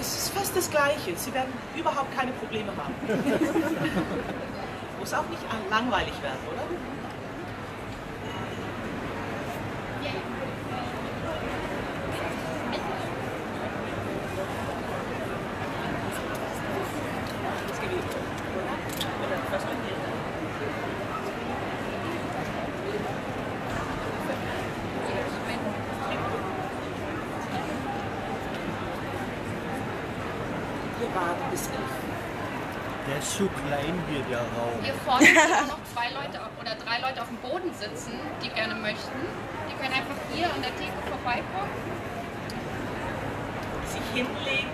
Es ist fast das Gleiche. Sie werden überhaupt keine Probleme haben. Muss auch nicht langweilig werden, oder? Wir warten bis elf. Der ist hier, der Raum. Hier vorne sind noch zwei Leute oder drei Leute auf dem Boden sitzen, die gerne möchten. Die können einfach hier an der Theke vorbeikommen. Sich hinlegen.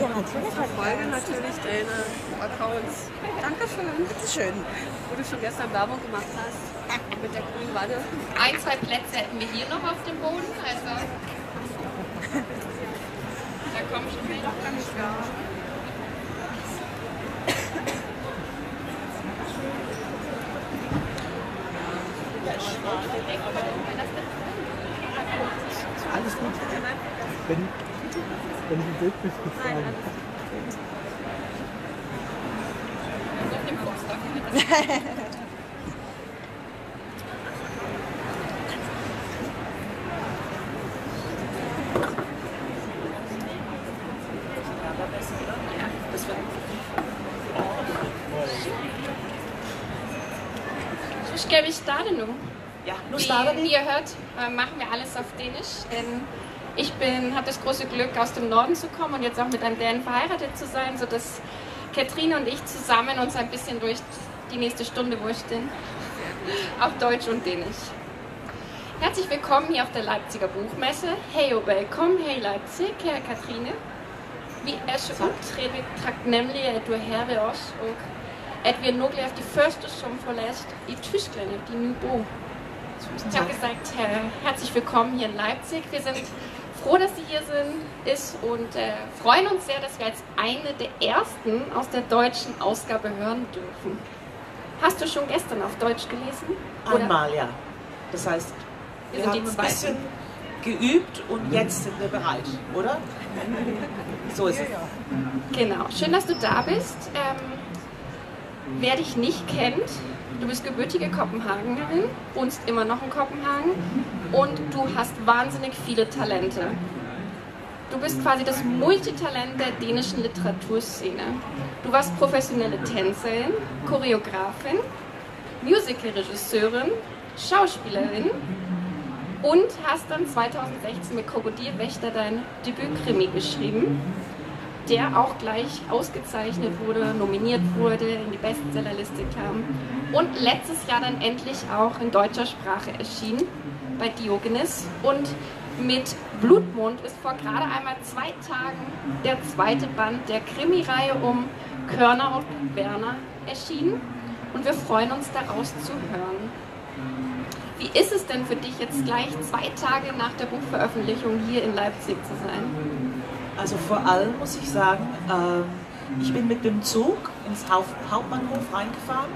Ja, natürlich. verfolge natürlich deine Accounts. Dankeschön. Bitteschön. Wo du schon gestern Werbung gemacht hast. Mit der grünen Wanne. Ein, zwei Plätze hätten wir hier noch auf dem Boden. Also da kommen schon welche. Alles gut. Wenn, wenn du wild bist, bist du Nein, dran. alles Also auf dem Fuchs Das wird So skal vi starte nu. ja, nu starter Wie, wie vi. ihr hört, äh, machen wir alles auf Dänisch, denn ich bin, habe das große Glück, aus dem Norden zu kommen und jetzt auch mit einem Dänen verheiratet zu sein, sodass Katrine und ich zusammen uns ein bisschen durch die nächste Stunde wursteln. Auf Deutsch und Dänisch. Herzlich willkommen hier auf der Leipziger Buchmesse. Hej og velkommen her i Leipzig, kære Katrine. Vi er så utroligt taknemmelige, at du er her ved os, og at vi er nogle af de første, som forladt i Tyskland af din nye bog. Ich habe gesagt, äh, herzlich willkommen hier in Leipzig. Wir sind froh, dass Sie hier sind ist und äh, freuen uns sehr, dass wir als eine der ersten aus der deutschen Ausgabe hören dürfen. Hast du schon gestern auf Deutsch gelesen? Oder- Einmal, ja. Das heißt, Wir wir haben ein bisschen geübt und jetzt sind wir bereit, oder? So ist es. Genau, schön, dass du da bist. Ähm, wer dich nicht kennt, du bist gebürtige Kopenhagenerin, wohnst immer noch in Kopenhagen und du hast wahnsinnig viele Talente. Du bist quasi das Multitalent der dänischen Literaturszene. Du warst professionelle Tänzerin, Choreografin, Musicalregisseurin, Schauspielerin und hast dann 2016 mit Krokodilwächter dein Debütkrimi geschrieben der auch gleich ausgezeichnet wurde, nominiert wurde, in die Bestsellerliste kam und letztes Jahr dann endlich auch in deutscher Sprache erschien bei Diogenes und mit Blutmond ist vor gerade einmal zwei Tagen der zweite Band der Krimireihe um Körner und Werner erschienen und wir freuen uns daraus zu hören. Wie ist es denn für dich jetzt gleich zwei Tage nach der Buchveröffentlichung hier in Leipzig zu sein? Also vor allem muss ich sagen, ähm, ich bin mit dem Zug ins Haupt Hauptbahnhof reingefahren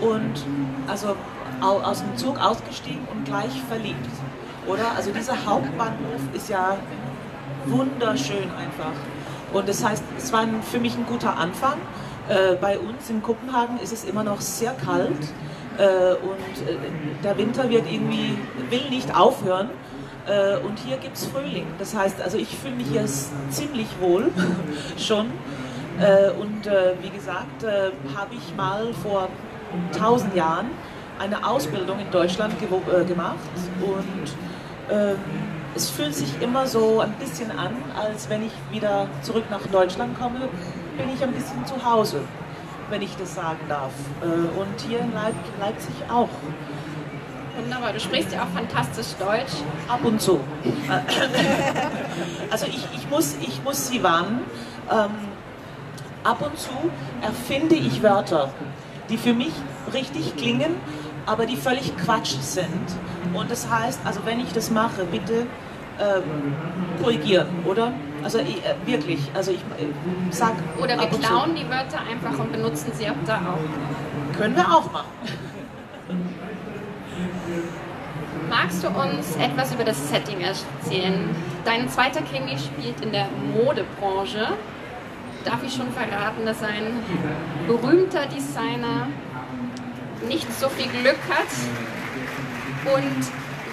und also au- aus dem Zug ausgestiegen und gleich verliebt. Oder? Also dieser Hauptbahnhof ist ja wunderschön einfach. Und das heißt, es war für mich ein guter Anfang. Äh, bei uns in Kopenhagen ist es immer noch sehr kalt äh, und äh, der Winter wird irgendwie, will nicht aufhören. Und hier gibt es Frühling. Das heißt, also ich fühle mich hier ziemlich wohl schon. Und wie gesagt, habe ich mal vor tausend Jahren eine Ausbildung in Deutschland gemacht. Und ähm, es fühlt sich immer so ein bisschen an, als wenn ich wieder zurück nach Deutschland komme, bin ich ein bisschen zu Hause, wenn ich das sagen darf. Äh, und hier in Leip Leipzig auch. Wunderbar, du sprichst ja auch fantastisch Deutsch. Ab und zu. Also ich, ich, muss, ich muss Sie warnen. Ähm, ab und zu erfinde ich Wörter, die für mich richtig klingen, aber die völlig Quatsch sind. Und das heißt, also wenn ich das mache, bitte äh, korrigieren, oder? Also ich, äh, wirklich, also ich äh, sag. Oder wir klauen die Wörter einfach und benutzen sie ab da auch. Können wir auch machen. Magst du uns etwas über das Setting erzählen? Dein zweiter Krimi spielt in der Modebranche. Darf ich schon verraten, dass ein berühmter Designer nicht so viel Glück hat? Und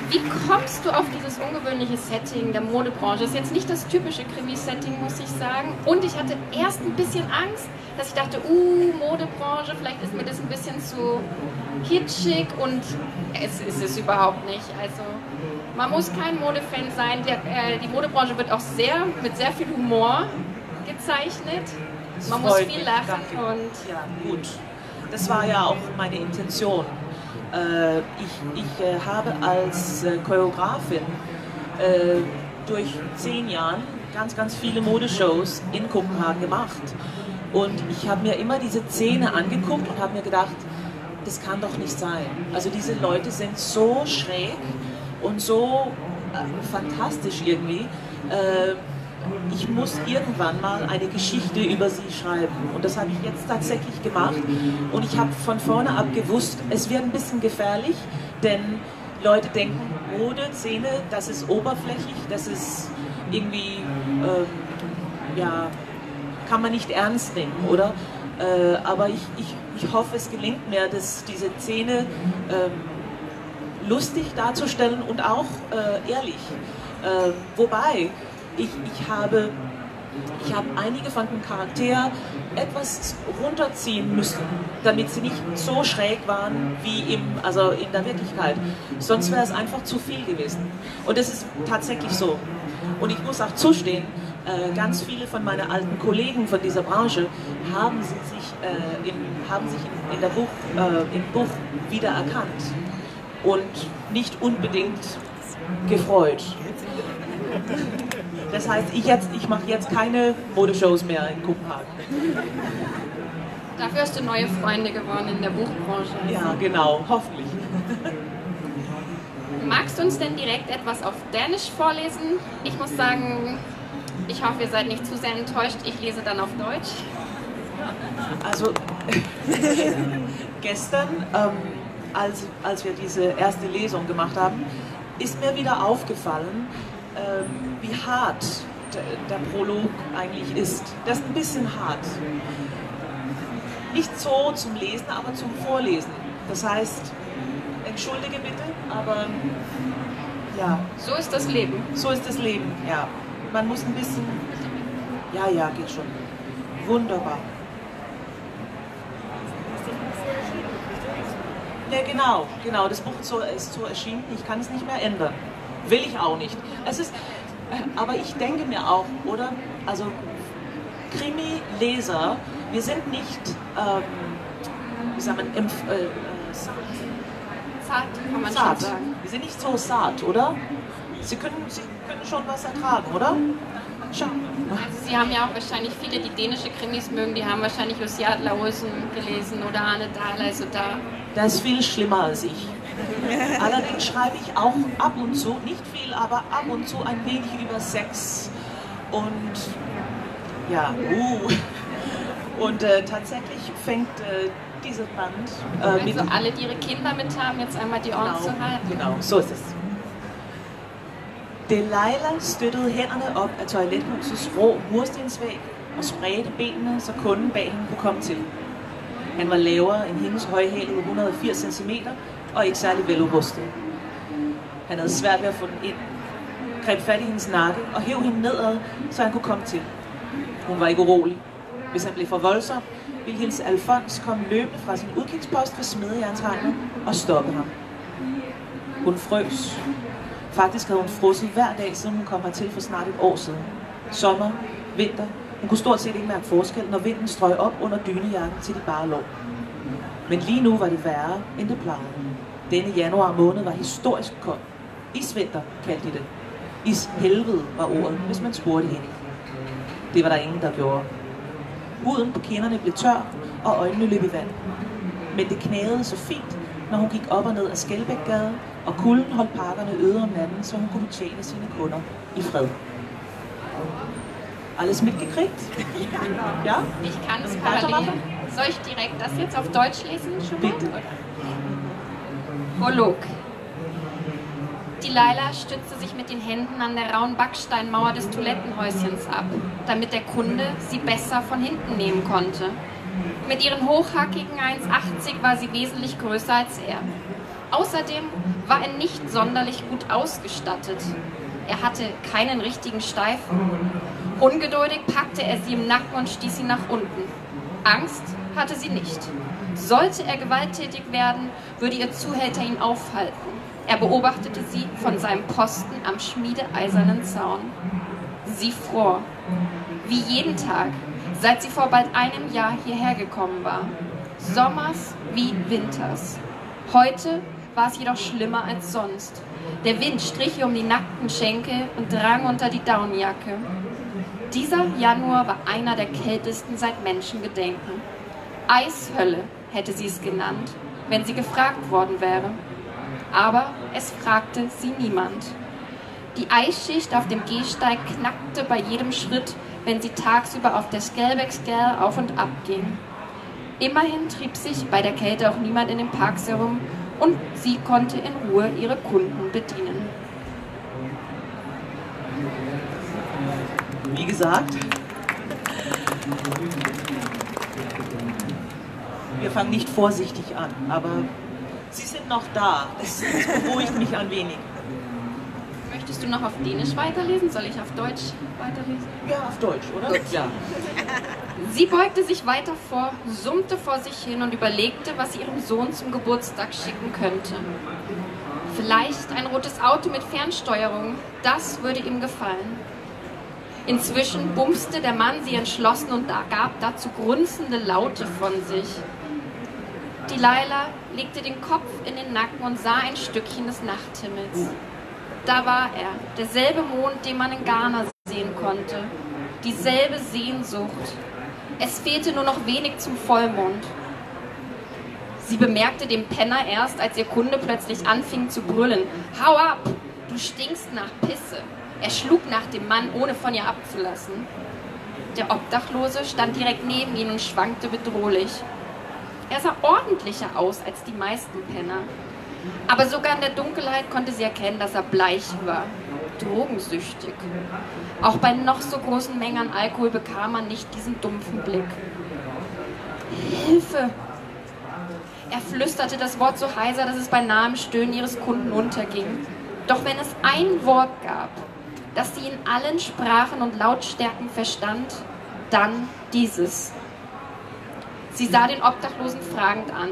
wie kommst du auf dieses ungewöhnliche Setting der Modebranche? Das ist jetzt nicht das typische Krimi-Setting, muss ich sagen. Und ich hatte erst ein bisschen Angst, dass ich dachte, uh, Modebranche, vielleicht ist mir das ein bisschen zu kitschig und es ist es überhaupt nicht. Also man muss kein Modefan sein. Der, äh, die Modebranche wird auch sehr mit sehr viel Humor gezeichnet. Man muss viel lachen danke. und Ja, gut. Das war ja auch meine Intention. Äh, ich ich äh, habe als äh, Choreografin durch zehn Jahren ganz, ganz viele Modeshows in Kopenhagen gemacht. Und ich habe mir immer diese Szene angeguckt und habe mir gedacht, das kann doch nicht sein. Also diese Leute sind so schräg und so äh, fantastisch irgendwie. Äh, ich muss irgendwann mal eine Geschichte über sie schreiben. Und das habe ich jetzt tatsächlich gemacht. Und ich habe von vorne ab gewusst, es wird ein bisschen gefährlich, denn Leute denken, Mode, Szene, das ist oberflächlich, das ist irgendwie, ähm, ja, kann man nicht ernst nehmen, oder? Äh, aber ich, ich, ich hoffe, es gelingt mir, dass diese Szene ähm, lustig darzustellen und auch äh, ehrlich. Äh, wobei, ich, ich habe ich habe einige von den Charakteren etwas runterziehen müssen, damit sie nicht so schräg waren wie im, also in der Wirklichkeit. Sonst wäre es einfach zu viel gewesen. Und das ist tatsächlich so. Und ich muss auch zustehen, äh, ganz viele von meinen alten Kollegen von dieser Branche haben sich, äh, in, haben sich in, in der Buch, äh, im Buch wiedererkannt und nicht unbedingt gefreut. Das heißt, ich, jetzt, ich mache jetzt keine Modeshows mehr in Kopenhagen. dafür hast du neue Freunde gewonnen in der Buchbranche. Ja, genau, hoffentlich. Magst du uns denn direkt etwas auf Dänisch vorlesen? Ich muss sagen, ich hoffe, ihr seid nicht zu sehr enttäuscht. Ich lese dann auf Deutsch. Also gestern, ähm, als, als wir diese erste Lesung gemacht haben, ist mir wieder aufgefallen, wie hart der, der Prolog eigentlich ist. Das ist ein bisschen hart. Nicht so zum Lesen, aber zum Vorlesen. Das heißt, entschuldige bitte, aber ja, So ist das Leben. so ist das Leben, ja. Man muss ein bisschen. Ja, ja, geht schon. Wunderbar. Ja, genau, genau. Das Buch ist so, ist so erschienen. Ich kann es nicht mehr ändern. Will ich auch nicht. Es ist, äh, aber ich denke mir auch, oder? Also Krimi-Leser, wir sind nicht, ähm, wie sagt man, empf äh, äh, Zart, kann man zart. sagen. Wir sind nicht so zart, oder? Sie können, Sie können schon was ertragen, oder? Schau. Also Sie haben ja auch wahrscheinlich viele, die dänische Krimis mögen, die haben wahrscheinlich Lucia Lausen gelesen oder Arne Dahl. Also da Der ist viel schlimmer als ich. Allerdings schreibe ich auch ab und zu, nicht viel, aber ab und zu ein wenig über Sex. Und ja, uh. Und äh, tatsächlich fängt äh, dieser Band äh, mit. also alle, die ihre Kinder mit haben, jetzt einmal die Ohren Genau, zu halten. genau, så ist es. Delilah støttede hænderne op af toilethusets rå murstensvæg og spredte benene, så kunden bag hende kunne komme til. Han var lavere end hendes højhælede 180 cm og ikke særlig veludrustet. Han havde svært ved at få den ind, greb fat i hendes nakke og hæv hende nedad, så han kunne komme til. Hun var ikke urolig. Hvis han blev for voldsom, ville hendes Alfons komme løbende fra sin udkigspost ved smedejernshegnet og stoppe ham. Hun frøs. Faktisk havde hun frosset hver dag, siden hun kom hertil for snart et år siden. Sommer, vinter. Hun kunne stort set ikke mærke forskel, når vinden strøg op under dynejakken til de bare lå. Men lige nu var det værre, end det plejede. Denne januar måned var historisk kold. Isvinter kaldte de det. Ishelvede var ordet, hvis man spurgte hende. Det var der ingen, der gjorde. Huden på kinderne blev tør, og øjnene løb i vand. Men det knagede så fint, når hun gik op og ned ad Skelbækgade og kulden holdt pakkerne øde om natten, så hun kunne betjene sine kunder i fred. Alles mitgekriegt? Ja? Ich kann es parallel. Soll ich direkt das jetzt auf Deutsch lesen schon mal? Bitte. Prolog. Die Laila stützte sich mit den Händen an der rauen Backsteinmauer des Toilettenhäuschens ab, damit der Kunde sie besser von hinten nehmen konnte. Mit ihren hochhackigen 1,80 war sie wesentlich größer als er. Außerdem war er nicht sonderlich gut ausgestattet. Er hatte keinen richtigen Steifen. Ungeduldig packte er sie im Nacken und stieß sie nach unten. Angst hatte sie nicht. Sollte er gewalttätig werden, würde ihr Zuhälter ihn aufhalten. Er beobachtete sie von seinem Posten am schmiedeeisernen Zaun. Sie fror, wie jeden Tag, seit sie vor bald einem Jahr hierher gekommen war. Sommers wie Winters. Heute war es jedoch schlimmer als sonst. Der Wind strich ihr um die nackten Schenkel und drang unter die Daunenjacke. Dieser Januar war einer der kältesten seit Menschengedenken. Eishölle hätte sie es genannt, wenn sie gefragt worden wäre. Aber es fragte sie niemand. Die Eisschicht auf dem Gehsteig knackte bei jedem Schritt, wenn sie tagsüber auf der Skelbeck-Skel auf und ab ging. Immerhin trieb sich bei der Kälte auch niemand in den Parks herum und sie konnte in Ruhe ihre Kunden bedienen. Wie gesagt, wir fangen nicht vorsichtig an, aber Sie sind noch da. Das, das beruhigt mich ein wenig. Möchtest du noch auf Dänisch weiterlesen? Soll ich auf Deutsch weiterlesen? Ja, auf Deutsch, oder? Ja. Sie beugte sich weiter vor, summte vor sich hin und überlegte, was sie ihrem Sohn zum Geburtstag schicken könnte. Vielleicht ein rotes Auto mit Fernsteuerung, das würde ihm gefallen. Inzwischen bumste der Mann sie entschlossen und gab dazu grunzende Laute von sich. Die Laila legte den Kopf in den Nacken und sah ein Stückchen des Nachthimmels. Da war er, derselbe Mond, den man in Ghana sehen konnte. Dieselbe Sehnsucht. Es fehlte nur noch wenig zum Vollmond. Sie bemerkte den Penner erst, als ihr Kunde plötzlich anfing zu brüllen. Hau ab! Du stinkst nach Pisse. Er schlug nach dem Mann, ohne von ihr abzulassen. Der Obdachlose stand direkt neben ihnen und schwankte bedrohlich. Er sah ordentlicher aus als die meisten Penner. Aber sogar in der Dunkelheit konnte sie erkennen, dass er bleich war. Drogensüchtig. Auch bei noch so großen Mengen an Alkohol bekam man nicht diesen dumpfen Blick. Hilfe! Er flüsterte das Wort so heiser, dass es beinahe im Stöhnen ihres Kunden unterging. Doch wenn es ein Wort gab, das sie in allen Sprachen und Lautstärken verstand, dann dieses. Sie sah den Obdachlosen fragend an,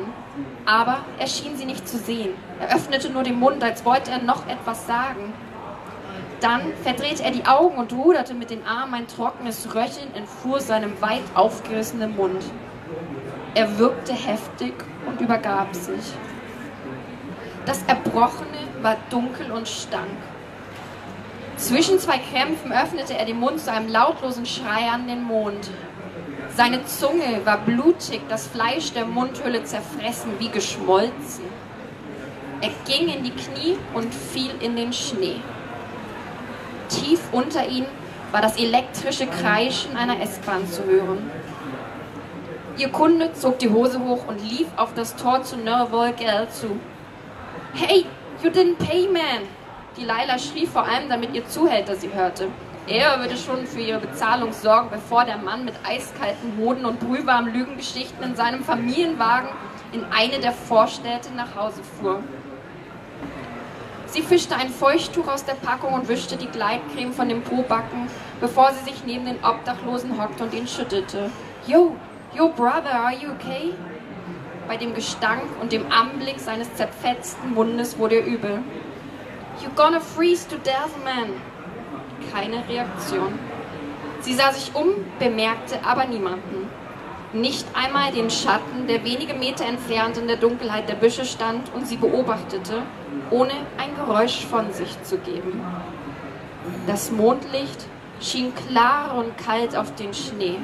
aber er schien sie nicht zu sehen. Er öffnete nur den Mund, als wollte er noch etwas sagen. Dann verdrehte er die Augen und ruderte mit den Armen ein trockenes Röcheln entfuhr seinem weit aufgerissenen Mund. Er wirkte heftig und übergab sich. Das Erbrochene war dunkel und stank. Zwischen zwei Krämpfen öffnete er den Mund zu einem lautlosen Schrei an den Mond. Seine Zunge war blutig, das Fleisch der Mundhülle zerfressen wie geschmolzen. Er ging in die Knie und fiel in den Schnee. Tief unter ihnen war das elektrische Kreischen einer S-Bahn zu hören. Ihr Kunde zog die Hose hoch und lief auf das Tor zu Nervolgel zu. Hey, you didn't pay, man! Die Laila schrie vor allem, damit ihr Zuhälter sie hörte. Er würde schon für ihre Bezahlung sorgen, bevor der Mann mit eiskalten Hoden und brühwarmen Lügengeschichten in seinem Familienwagen in eine der Vorstädte nach Hause fuhr. Sie fischte ein Feuchttuch aus der Packung und wischte die Gleitcreme von dem Pobacken, bevor sie sich neben den Obdachlosen hockte und ihn schüttelte. Yo, yo, brother, are you okay? Bei dem Gestank und dem Anblick seines zerfetzten Mundes wurde ihr übel. You gonna freeze to death, man. Keine Reaktion. Sie sah sich um, bemerkte aber niemanden. Nicht einmal den Schatten, der wenige Meter entfernt in der Dunkelheit der Büsche stand und sie beobachtete, ohne ein Geräusch von sich zu geben. Das Mondlicht schien klar und kalt auf den Schnee.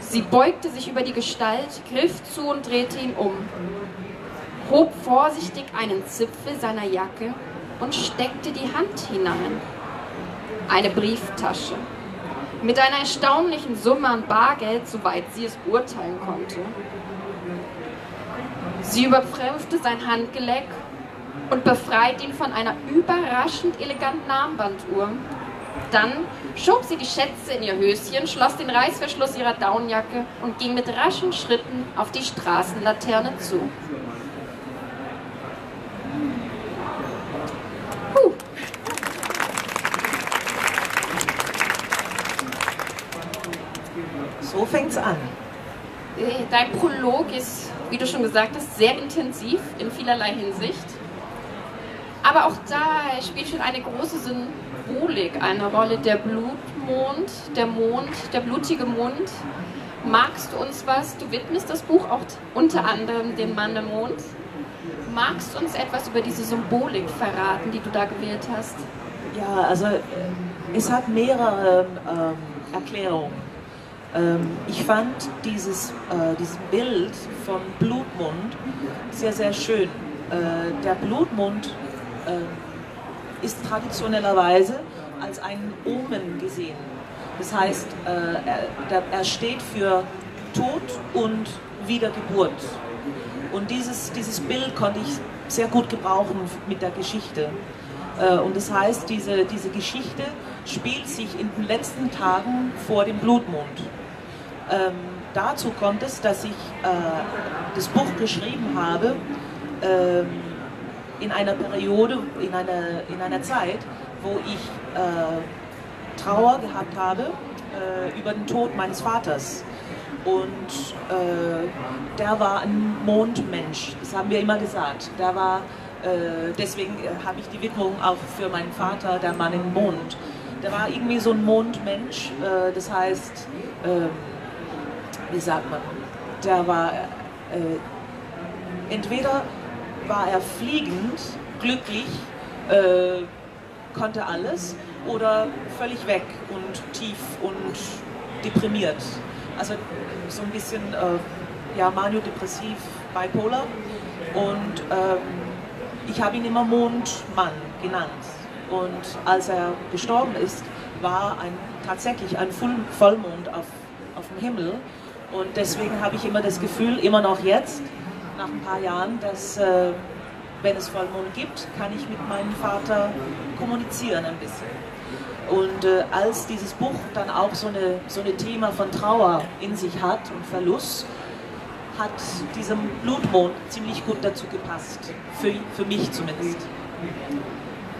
Sie beugte sich über die Gestalt, griff zu und drehte ihn um. hob vorsichtig einen Zipfel seiner Jacke und steckte die Hand hinein. Eine Brieftasche mit einer erstaunlichen Summe an Bargeld, soweit sie es beurteilen konnte. Sie überprüfte sein Handgelenk und befreit ihn von einer überraschend eleganten Armbanduhr. Dann schob sie die Schätze in ihr Höschen, schloss den Reißverschluss ihrer Daunenjacke und ging mit raschen Schritten auf die Straßenlaterne zu. Puh. So fängt's an. Dein Prolog ist, wie du schon gesagt hast, sehr intensiv in vielerlei Hinsicht. Aber auch da spielt schon eine große Symbolik eine Rolle. Der Blutmond, der Mond, der blutige Mond. Magst du uns was? Du widmest das Buch auch unter anderem dem Mann im Mond. Magst du uns etwas über diese Symbolik verraten, die du da gewählt hast? Ja, also es hat mehrere ähm, Erklärungen. Ähm, ich fand dieses, äh, dieses Bild vom Blutmond sehr, sehr schön. Äh, der Blutmond äh, ist traditionellerweise als ein Omen gesehen. Das heißt, äh, er, er steht für Tod und Wiedergeburt. Und dieses, dieses Bild konnte ich sehr gut gebrauchen mit der Geschichte. Äh, Und das heißt, diese, diese Geschichte spielt sich in den letzten Tagen vor dem Blutmond. Ähm, dazu kommt es, dass ich äh, das Buch geschrieben habe ähm, in einer Periode, in einer, in einer Zeit, wo ich äh, Trauer gehabt habe äh, über den Tod meines Vaters. Und äh, der war ein Mondmensch, das haben wir immer gesagt. Der war, äh, deswegen äh, habe ich die Widmung auch für meinen Vater, der Mann im Mond. Der war irgendwie so ein Mondmensch, äh, das heißt, ähm, wie sagt man, der war, äh, entweder war er fliegend, glücklich, äh, konnte alles oder völlig weg und tief und deprimiert. Also so ein bisschen äh, ja, maniodepressiv, bipolar. Und ähm, ich habe ihn immer Mondmann genannt. Und als er gestorben ist, war ein, tatsächlich ein Full Vollmond auf, auf dem Himmel. Und deswegen habe ich immer das Gefühl, immer noch jetzt, nach ein paar Jahren, dass äh, wenn es Vollmond gibt, kann ich mit meinem Vater kommunizieren ein bisschen. Und äh, als dieses Buch dann auch so eine so eine Thema von Trauer in sich hat und Verlust, hat diesem Blutmond ziemlich gut dazu gepasst. Für, für mich zumindest.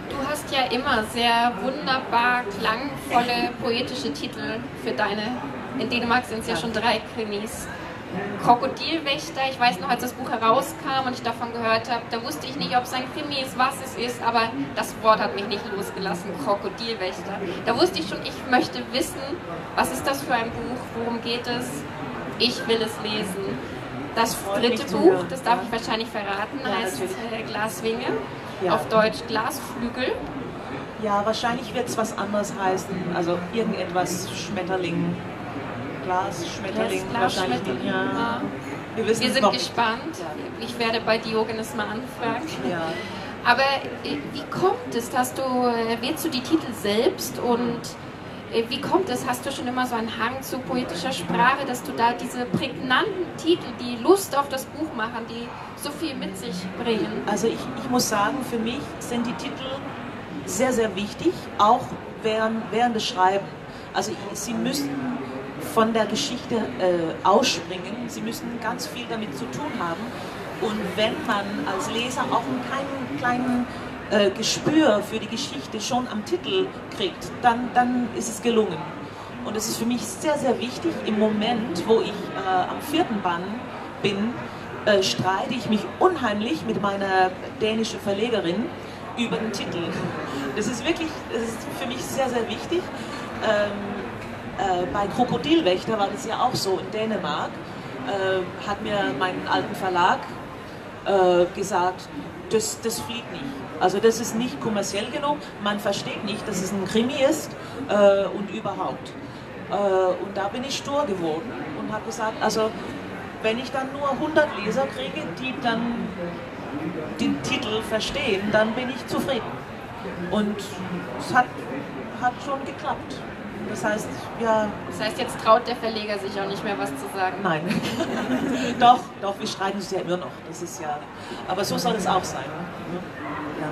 Du hast ja immer sehr wunderbar klangvolle poetische Titel für deine, in Dänemark sind es ja schon drei Krimis. Krokodilwächter, ich weiß noch, als das Buch herauskam und ich davon gehört habe, da wusste ich nicht, ob es ein Krimi ist, was es ist, aber das Wort hat mich nicht losgelassen, Krokodilwächter. Da wusste ich schon, ich möchte wissen, was ist das für ein Buch, worum geht es, ich will es lesen. Das dritte Buch, das darf ich wahrscheinlich verraten, heißt äh, Glaswinge, auf Deutsch Glasflügel. Ja, wahrscheinlich wird es was anderes heißen. Also irgendetwas Schmetterling. Glas, Schmetterling, Glas, wahrscheinlich. Schmetterling, Ja. Wir Wir sind noch gespannt. Ich werde bei Diogenes mal anfragen. Ja. Aber äh, wie kommt es? Hast du, äh, wählst du die Titel selbst und äh, wie kommt es? Hast du schon immer so einen Hang zu poetischer Sprache, dass du da diese prägnanten Titel, die Lust auf das Buch machen, die so viel mit sich bringen? Also ich, ich muss sagen, für mich sind die Titel sehr, sehr wichtig, auch während, während des Schreiben. Also sie müssen von der Geschichte äh, ausspringen, sie müssen ganz viel damit zu tun haben. Und wenn man als Leser auch einen kleinen, kleinen äh, Gespür für die Geschichte schon am Titel kriegt, dann, dann ist es gelungen. Und es ist für mich sehr, sehr wichtig, im Moment, wo ich äh, am vierten Bann bin, äh, streite ich mich unheimlich mit meiner dänischen Verlegerin über den Titel. Das ist wirklich, das ist für mich sehr, sehr wichtig. Ähm, äh, bei Krokodilwächter war das ja auch so in Dänemark. Äh, hat mir mein alten Verlag äh, gesagt, das, das fliegt nicht. Also das ist nicht kommerziell genug, man versteht nicht, dass es ein Krimi ist äh, und überhaupt. Äh, und da bin ich stur geworden und habe gesagt, also wenn ich dann nur 100 Leser kriege, die dann den Titel verstehen, dann bin ich zufrieden. Und es hat, hat schon geklappt. Das heißt, ja, Das heißt, jetzt traut der Verleger sich auch nicht mehr was zu sagen. nein. doch, doch, wir streiten uns ja immer noch. Das ist ja, aber so soll es auch sein. Ne? Ja.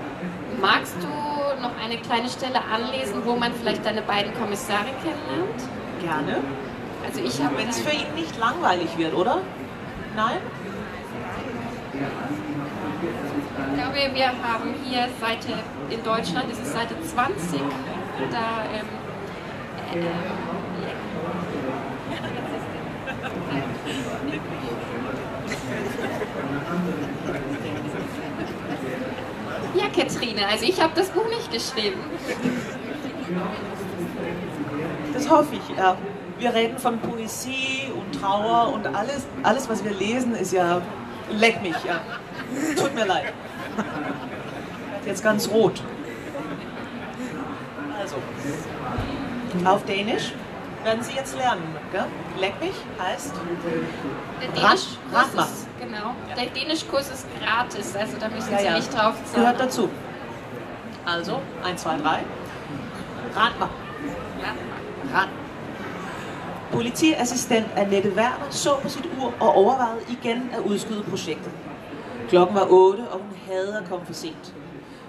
Magst du noch eine kleine Stelle anlesen, wo man vielleicht deine beiden Kommissare kennenlernt? Gerne. Also ich habe Wenn es für ihn nicht langweilig wird, oder? Nein? Ich glaube, wir haben hier Seite in Deutschland, das ist Seite 20. Da, ähm, ja, Katrine, also ich habe das Buch nicht geschrieben. Das hoffe ich, ja. Wir reden von Poesie und Trauer und alles, alles was wir lesen, ist ja, leck mich, ja. Tut mir leid. Jetzt ganz rot. Also, auf Dänisch werden Sie jetzt lernen, gell? Leck mich heißt, Der Dänischkurs mal. ist, genau, der Dänischkurs ist gratis, also da müssen ja, Sie ja, nicht drauf gehört zahlen. dazu. Also, 1, 2, 3. Rat mal. Rat. Politiassistent Annette Werner så på sit ur og overvejede igen at udskyde projektet. Klokken var 8, og hun havde at komme for sent.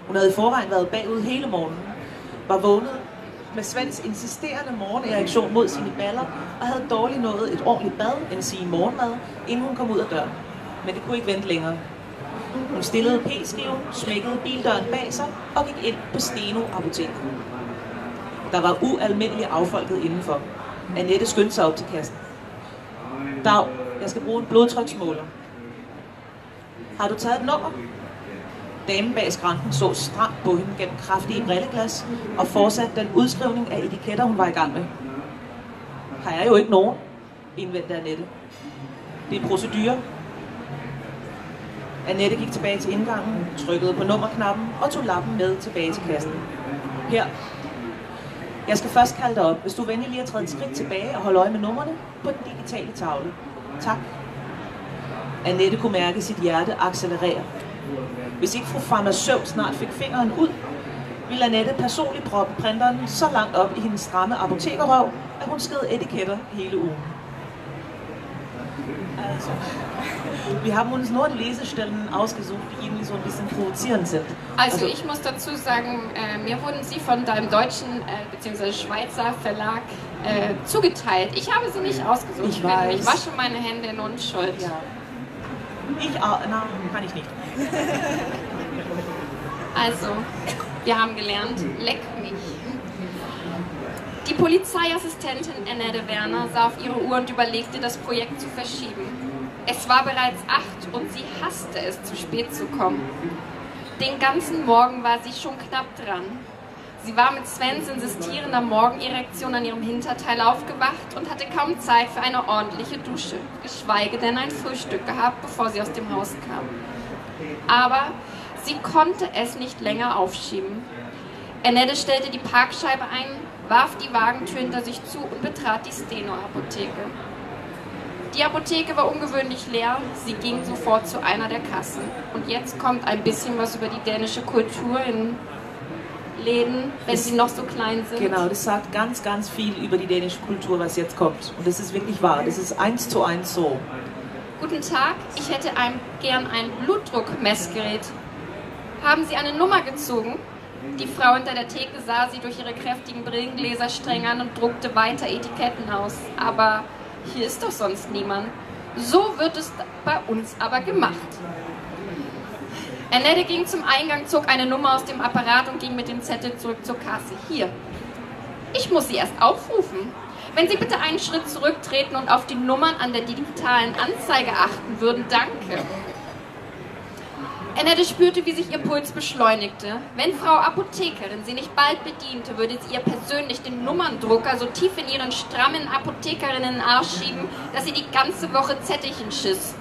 Hun havde i forvejen været bagud hele morgenen, var vågnet med Svends insisterende morgenerektion mod sine baller, og havde dårligt nået et ordentligt bad, end sige morgenmad, inden hun kom ud af døren. Men det kunne ikke vente længere. Hun stillede p-skiven, smækkede bildøren bag sig og gik ind på Steno Apotek. Der var ualmindelig affolket indenfor. Annette skyndte sig op til kassen. Dag, jeg skal bruge en blodtryksmåler. Har du taget et nummer? Damen bag skranken så stramt på hende gennem kraftige brilleglas og fortsatte den udskrivning af etiketter, hun var i gang med. Har jeg jo ikke nogen, indvendte Annette. Det er procedure. Annette gik tilbage til indgangen, trykkede på nummerknappen og tog lappen med tilbage til kassen. Her. Jeg skal først kalde dig op, hvis du er venlig lige at træde et skridt tilbage og holde øje med numrene på den digitale tavle. Tak. Annette kunne mærke sit hjerte accelerere. Hvis ikke fru farmaceut snart fik fingeren ud, ville Annette personligt proppe printeren så langt op i hendes stramme apotekerrøv, at hun sked etiketter hele ugen. Also, wir haben uns nur Lesestellen ausgesucht, die irgendwie so ein bisschen provozierend sind. Also ich muss dazu sagen, äh, mir wurden sie von deinem deutschen äh, bzw. Schweizer Verlag äh, zugeteilt. Ich habe sie nicht ausgesucht. Ich weiß. ich wasche meine Hände in Unschuld. Ja. Ich auch, na, kann ich nicht. Also, wir haben gelernt, leck mich. Die Polizeiassistentin Annette Werner sah auf ihre Uhr und überlegte, das Projekt zu verschieben. Es war bereits acht und sie hasste es, zu spät zu kommen. Den ganzen Morgen war sie schon knapp dran. Sie war mit Svens insistierender Morgenerektion an ihrem Hinterteil aufgewacht und hatte kaum Zeit für eine ordentliche Dusche, geschweige denn ein Frühstück gehabt, bevor sie aus dem Haus kam. Aber sie konnte es nicht länger aufschieben. Annette stellte die Parkscheibe ein, warf die Wagentür hinter sich zu und betrat die Steno-Apotheke. Die Apotheke war ungewöhnlich leer, sie ging sofort zu einer der Kassen. Und jetzt kommt ein bisschen was über die dänische Kultur in Läden, wenn sie noch so klein sind. Genau, das sagt ganz, ganz viel über die dänische Kultur, was jetzt kommt. Und das ist wirklich wahr. Das ist eins zu eins so. Guten Tag, ich hätte ein, gern ein Blutdruckmessgerät. Haben Sie eine Nummer gezogen? Die Frau hinter der Theke sah sie durch ihre kräftigen Brillengläser streng an und druckte weiter Etiketten aus. Aber hier ist doch sonst niemand. So wird es bei uns aber gemacht. Annette ging zum Eingang, zog eine Nummer aus dem Apparat und ging mit dem Zettel zurück zur Kasse. Hier. Ich muss sie erst aufrufen. Wenn Sie bitte einen Schritt zurücktreten und auf die Nummern an der digitalen Anzeige achten würden, danke. Annette spürte, wie sich ihr Puls beschleunigte. Wenn Frau Apothekerin sie nicht bald bediente, würde sie ihr persönlich den Nummerndrucker so tief in ihren strammen Apothekerinnen-Arsch schieben, dass sie die ganze Woche Zettelchen schiss.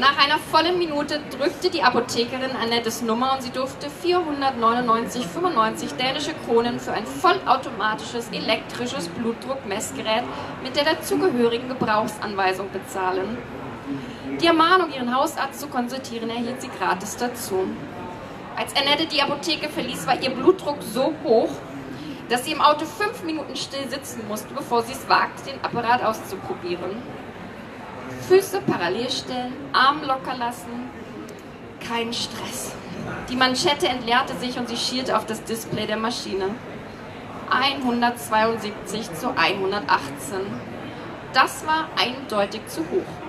Nach einer vollen Minute drückte die Apothekerin Annettes Nummer und sie durfte 499,95 dänische Kronen für ein vollautomatisches elektrisches Blutdruckmessgerät mit der dazugehörigen Gebrauchsanweisung bezahlen. Die Ermahnung, ihren Hausarzt zu konsultieren, erhielt sie gratis dazu. Als Annette die Apotheke verließ, war ihr Blutdruck so hoch, dass sie im Auto fünf Minuten still sitzen musste, bevor sie es wagte, den Apparat auszuprobieren. Füße parallel stellen, Arm locker lassen, kein Stress. Die Manschette entleerte sich und sie schielte auf das Display der Maschine. 172 zu 118. Das war eindeutig zu hoch.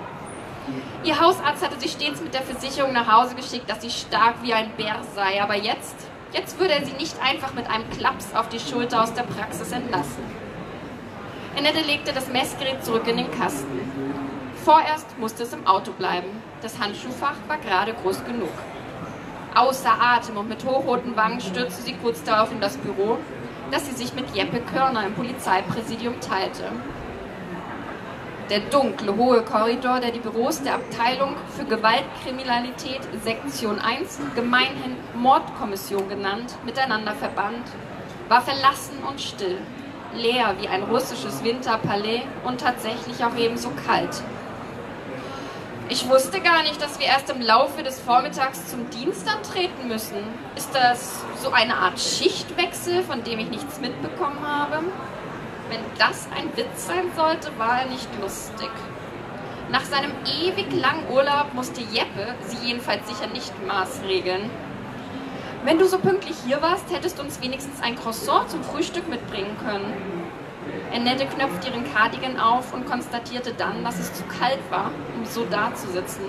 Ihr Hausarzt hatte sie stets mit der Versicherung nach Hause geschickt, dass sie stark wie ein Bär sei, aber jetzt, jetzt würde er sie nicht einfach mit einem Klaps auf die Schulter aus der Praxis entlassen. Annette legte das Messgerät zurück in den Kasten. Vorerst musste es im Auto bleiben. Das Handschuhfach war gerade groß genug. Außer Atem und mit hochroten Wangen stürzte sie kurz darauf in das Büro, das sie sich mit Jeppe Körner im Polizeipräsidium teilte. Der dunkle, hohe Korridor, der die Büros der Abteilung für Gewaltkriminalität Sektion 1, gemeinhin Mordkommission genannt, miteinander verband, war verlassen und still, leer wie ein russisches Winterpalais und tatsächlich auch ebenso kalt. Ich wusste gar nicht, dass wir erst im Laufe des Vormittags zum Dienst antreten müssen. Ist das so eine Art Schichtwechsel, von dem ich nichts mitbekommen habe? Wenn das ein Witz sein sollte, war er nicht lustig. Nach seinem ewig langen Urlaub musste Jeppe sie jedenfalls sicher nicht maßregeln. Wenn du so pünktlich hier warst, hättest du uns wenigstens ein Croissant zum Frühstück mitbringen können. Annette knöpfte ihren Cardigan auf und konstatierte dann, dass es zu kalt war, um so dazusitzen.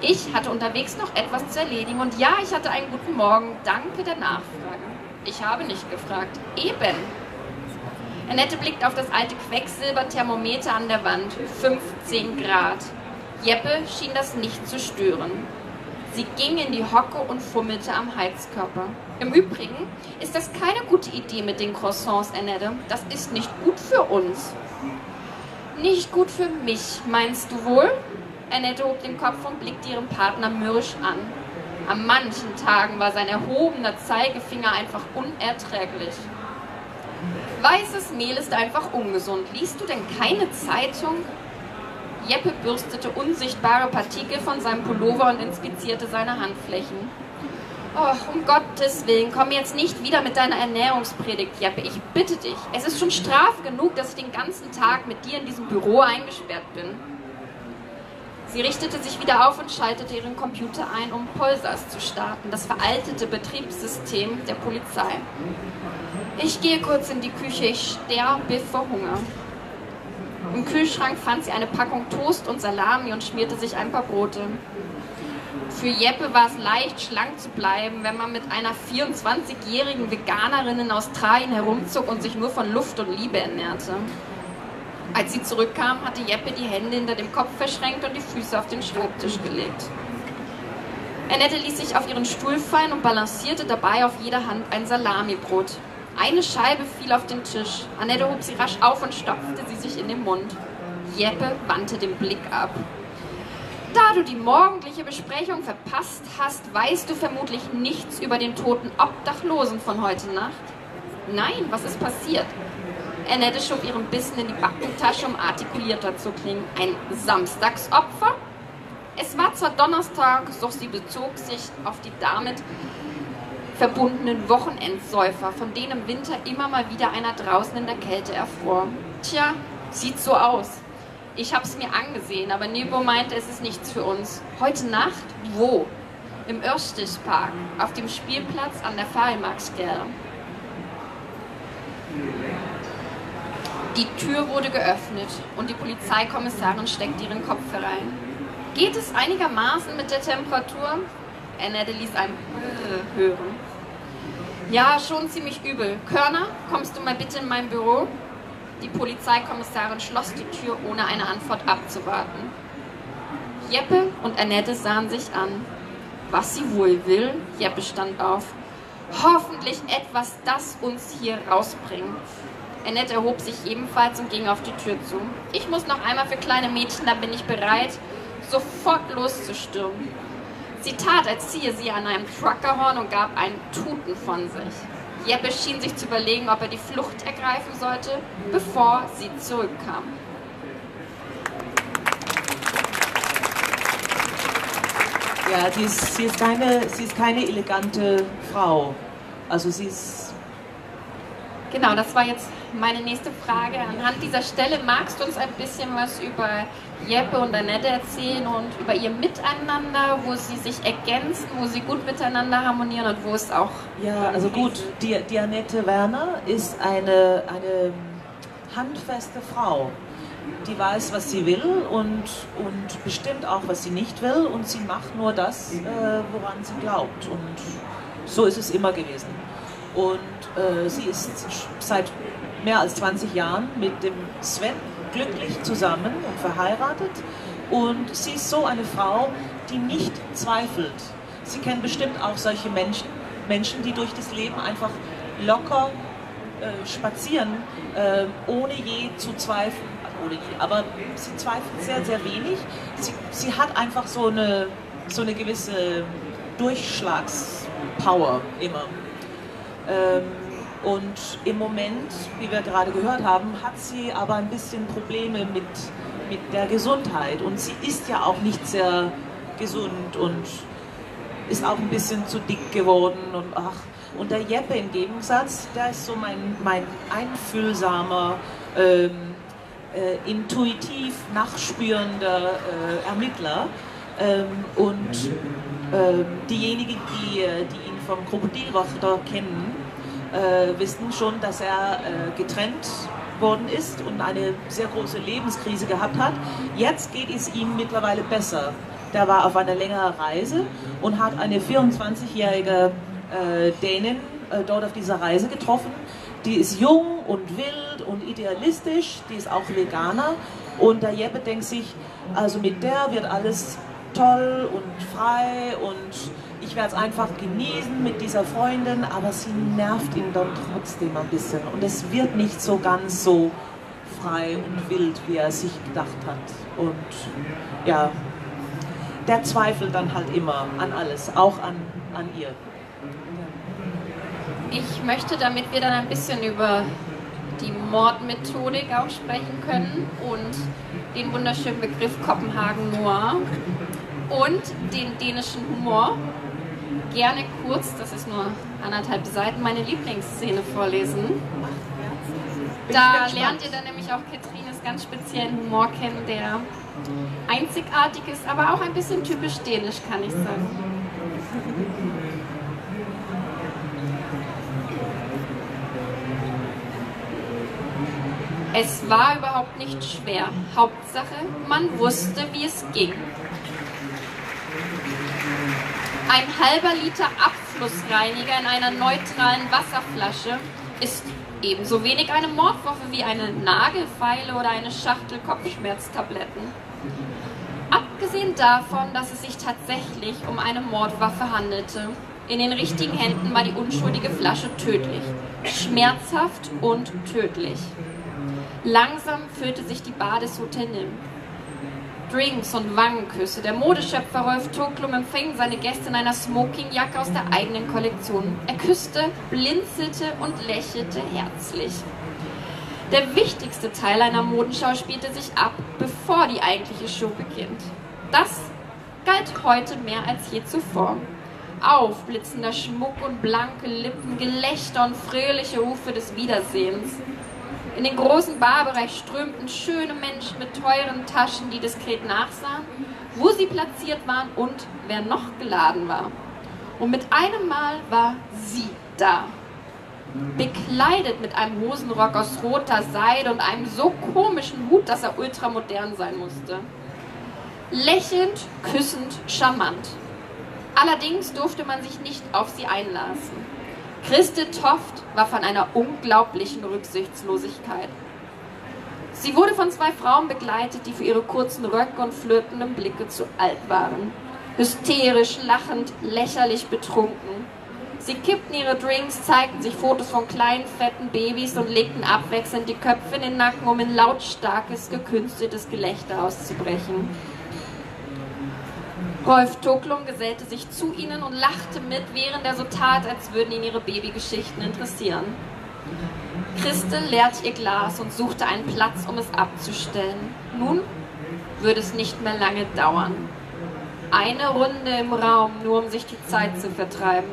Ich hatte unterwegs noch etwas zu erledigen und ja, ich hatte einen guten Morgen. Danke der Nachfrage. Ich habe nicht gefragt. Eben. Annette blickt auf das alte Quecksilberthermometer an der Wand. 15 Grad. Jeppe schien das nicht zu stören. Sie ging in die Hocke und fummelte am Heizkörper. Im Übrigen ist das keine gute Idee mit den Croissants, Annette. Das ist nicht gut für uns. Nicht gut für mich, meinst du wohl? Annette hob den Kopf und blickte ihren Partner mürrisch an. An manchen Tagen war sein erhobener Zeigefinger einfach unerträglich. Weißes Mehl ist einfach ungesund. Liest du denn keine Zeitung? Jeppe bürstete unsichtbare Partikel von seinem Pullover und inspizierte seine Handflächen. Oh, um Gottes Willen, komm jetzt nicht wieder mit deiner Ernährungspredigt, Jeppe. Ich bitte dich. Es ist schon Strafe genug, dass ich den ganzen Tag mit dir in diesem Büro eingesperrt bin. Sie richtete sich wieder auf und schaltete ihren Computer ein, um Polsas zu starten, das veraltete Betriebssystem der Polizei. Ich gehe kurz in die Küche, ich sterbe vor Hunger. Im Kühlschrank fand sie eine Packung Toast und Salami und schmierte sich ein paar Brote. Für Jeppe war es leicht, schlank zu bleiben, wenn man mit einer 24-jährigen Veganerin in Australien herumzog und sich nur von Luft und Liebe ernährte. Als sie zurückkam, hatte Jeppe die Hände hinter dem Kopf verschränkt und die Füße auf den Schreibtisch gelegt. Annette ließ sich auf ihren Stuhl fallen und balancierte dabei auf jeder Hand ein Salamibrot. Eine Scheibe fiel auf den Tisch. Annette hob sie rasch auf und stopfte sie sich in den Mund. Jeppe wandte den Blick ab. Da du die morgendliche Besprechung verpasst hast, weißt du vermutlich nichts über den toten Obdachlosen von heute Nacht. Nein, was ist passiert? Annette schob ihren Bissen in die Backentasche, um artikulierter zu klingen. Ein Samstagsopfer? Es war zwar Donnerstag, doch sie bezog sich auf die damit verbundenen Wochenendsäufer, von denen im Winter immer mal wieder einer draußen in der Kälte erfror. Tja, sieht so aus. Ich hab's mir angesehen, aber Nebo meinte, es ist nichts für uns. Heute Nacht? Wo? Im Örstichpark, auf dem Spielplatz an der Farimaxstelle. Die Tür wurde geöffnet und die Polizeikommissarin steckte ihren Kopf herein. Geht es einigermaßen mit der Temperatur? Annette ließ ein hören. Ja, schon ziemlich übel. Körner, kommst du mal bitte in mein Büro? Die Polizeikommissarin schloss die Tür, ohne eine Antwort abzuwarten. Jeppe und Annette sahen sich an. Was sie wohl will? Jeppe stand auf. Hoffentlich etwas, das uns hier rausbringt. Annette erhob sich ebenfalls und ging auf die Tür zu. Ich muss noch einmal für kleine Mädchen, dann bin ich bereit, sofort loszustürmen. Sie tat, als ziehe sie an einem Truckerhorn und gab einen Tuten von sich. Jeppe schien sich zu überlegen, ob er die Flucht ergreifen sollte, bevor sie zurückkam. Ja, die ist, sie, ist keine, sie ist keine elegante Frau. Also sie ist. Genau, das war jetzt meine nächste Frage. Anhand dieser Stelle magst du uns ein bisschen was über Jeppe und Annette erzählen und über ihr Miteinander, wo sie sich ergänzen, wo sie gut miteinander harmonieren und wo es auch. Ja, also gut, die, die Annette Werner ist eine, eine handfeste Frau. Die weiß, was sie will und, und bestimmt auch, was sie nicht will und sie macht nur das, äh, woran sie glaubt. Und so ist es immer gewesen. Und äh, sie ist seit mehr als 20 Jahren mit dem Sven glücklich zusammen und verheiratet. Und sie ist so eine Frau, die nicht zweifelt. Sie kennen bestimmt auch solche Menschen, Menschen, die durch das Leben einfach locker äh, spazieren, äh, ohne je zu zweifeln. Ohne je, aber sie zweifelt sehr, sehr wenig. Sie, sie hat einfach so eine, so eine gewisse Durchschlagspower immer. Ähm, und im Moment, wie wir gerade gehört haben, hat sie aber ein bisschen Probleme mit, mit der Gesundheit. Und sie ist ja auch nicht sehr gesund und ist auch ein bisschen zu dick geworden. Und, ach. und der Jeppe im Gegensatz, der ist so mein, mein einfühlsamer, ähm, äh, intuitiv nachspürender äh, Ermittler. Ähm, und ähm, diejenigen, die, äh, die ihn vom Krokodilwächter kennen, äh, wissen schon, dass er äh, getrennt worden ist und eine sehr große Lebenskrise gehabt hat. Jetzt geht es ihm mittlerweile besser. Der war auf einer längeren Reise und hat eine 24-jährige äh, Dänin äh, dort auf dieser Reise getroffen. Die ist jung und wild und idealistisch, die ist auch Veganer. Und der Jeppe denkt sich, also mit der wird alles toll und frei und ich werde es einfach genießen mit dieser Freundin, aber sie nervt ihn dann trotzdem ein bisschen. Und es wird nicht so ganz so frei und wild, wie er sich gedacht hat. Und ja, der zweifelt dann halt immer an alles, auch an, an ihr. Ich möchte, damit wir dann ein bisschen über die Mordmethodik auch sprechen können und den wunderschönen Begriff Kopenhagen Noir und den dänischen Humor, gerne kurz, das ist nur anderthalb Seiten, meine Lieblingsszene vorlesen. Da lernt ihr dann nämlich auch Katrines ganz speziellen Humor kennen, der einzigartig ist, aber auch ein bisschen typisch dänisch, kann ich sagen. Es war überhaupt nicht schwer. Hauptsache, man wusste, wie es ging. Ein halber Liter Abflussreiniger in einer neutralen Wasserflasche ist ebenso wenig eine Mordwaffe wie eine Nagelfeile oder eine Schachtel Kopfschmerztabletten. Abgesehen davon, dass es sich tatsächlich um eine Mordwaffe handelte. In den richtigen Händen war die unschuldige Flasche tödlich. Schmerzhaft und tödlich. Langsam füllte sich die Bar des Hotel Nim. Drinks und Wangenküsse. Der Modeschöpfer Rolf Toklum empfing seine Gäste in einer Smokingjacke aus der eigenen Kollektion. Er küsste, blinzelte und lächelte herzlich. Der wichtigste Teil einer Modenschau spielte sich ab, bevor die eigentliche Show beginnt. Das galt heute mehr als je zuvor. Aufblitzender Schmuck und blanke Lippen, Gelächter und fröhliche Rufe des Wiedersehens. In den großen Barbereich strömten schöne Menschen mit teuren Taschen, die diskret nachsahen, wo sie platziert waren und wer noch geladen war. Und mit einem Mal war sie da. Bekleidet mit einem Hosenrock aus roter Seide und einem so komischen Hut, dass er ultramodern sein musste. Lächelnd, küssend, charmant. Allerdings durfte man sich nicht auf sie einlassen. Christe Toft war von einer unglaublichen Rücksichtslosigkeit. Sie wurde von zwei Frauen begleitet, die für ihre kurzen Röcke und flirtenden Blicke zu alt waren. Hysterisch, lachend, lächerlich betrunken. Sie kippten ihre Drinks, zeigten sich Fotos von kleinen, fetten Babys und legten abwechselnd die Köpfe in den Nacken, um in lautstarkes, gekünsteltes Gelächter auszubrechen. Rolf Toklum gesellte sich zu ihnen und lachte mit, während er so tat, als würden ihn ihre Babygeschichten interessieren. Christel leerte ihr Glas und suchte einen Platz, um es abzustellen. Nun würde es nicht mehr lange dauern. Eine Runde im Raum, nur um sich die Zeit zu vertreiben.